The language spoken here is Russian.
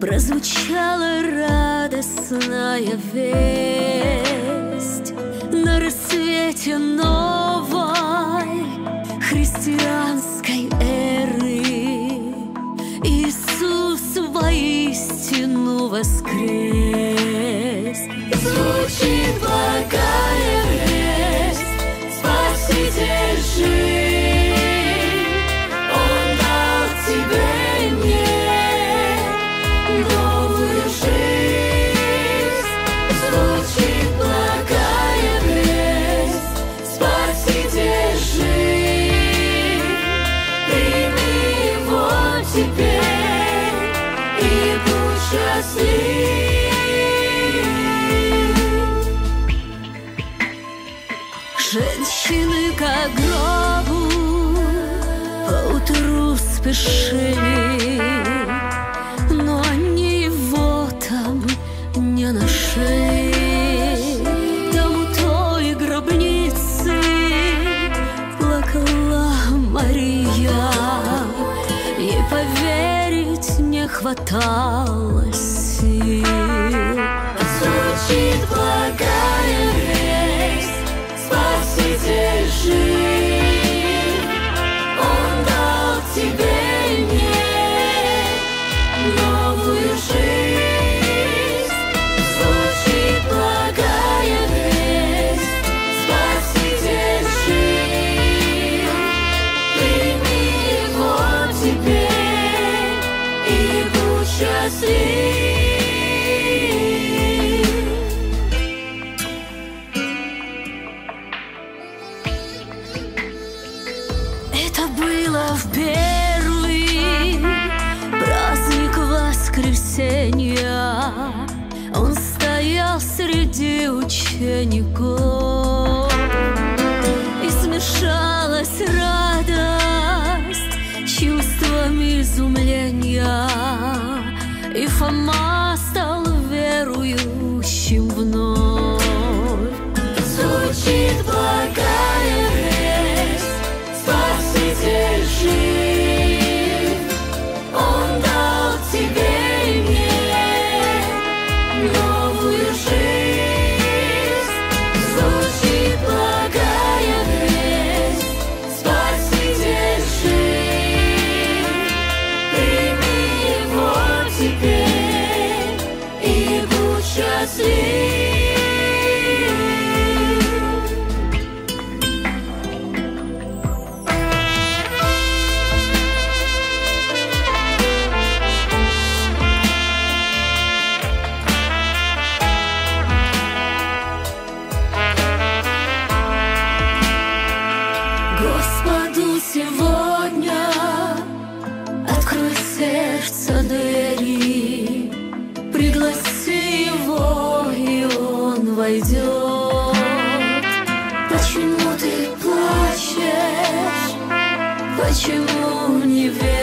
Прозвучала радостная весть. На рассвете новой христианской эры Иисус воистину воскрес. Звучит благая Женщины к гробу Поутру спешили Но они его там не нашли. Там у той гробницы Плакала Мария. Ей поверить не хватало счастлив Это было в первый праздник воскресенья. Он стоял среди учеников, и смешалась радость чувствами изумления. И Фома стал верующим вновь. Господу сегодня Открой сердце двери Пригласи его, и он войдет Почему ты плачешь? Почему не веришь?